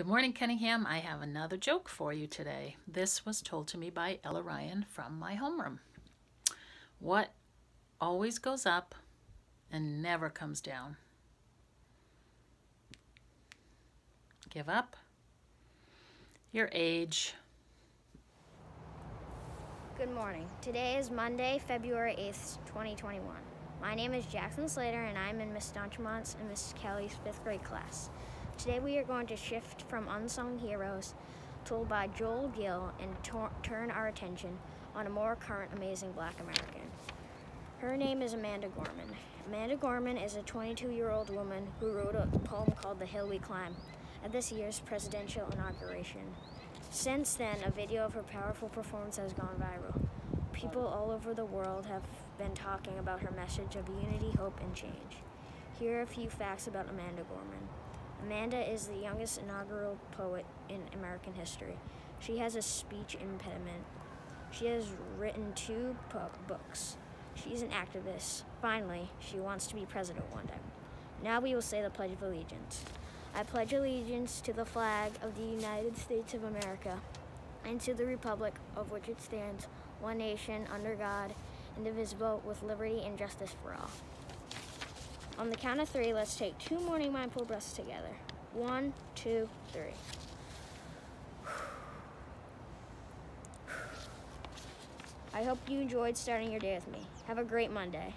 Good morning, Cunningham. I have another joke for you today. This was told to me by Ella Ryan from my homeroom. What always goes up and never comes down? Give up? Your age. Good morning. Today is Monday, February 8th, 2021. My name is Jackson Slater and I'm in Miss Donchemont's and Miss Kelly's fifth grade class. Today we are going to shift from unsung heroes told by Joel Gill and turn our attention on a more current amazing black American. Her name is Amanda Gorman. Amanda Gorman is a 22-year-old woman who wrote a poem called The Hill We Climb at this year's presidential inauguration. Since then, a video of her powerful performance has gone viral. People all over the world have been talking about her message of unity, hope, and change. Here are a few facts about Amanda Gorman. Amanda is the youngest inaugural poet in American history. She has a speech impediment. She has written two books. She's an activist. Finally, she wants to be president one day. Now we will say the Pledge of Allegiance. I pledge allegiance to the flag of the United States of America and to the republic of which it stands, one nation, under God, indivisible, with liberty and justice for all. On the count of three, let's take two morning mindful breaths together. One, two, three. I hope you enjoyed starting your day with me. Have a great Monday.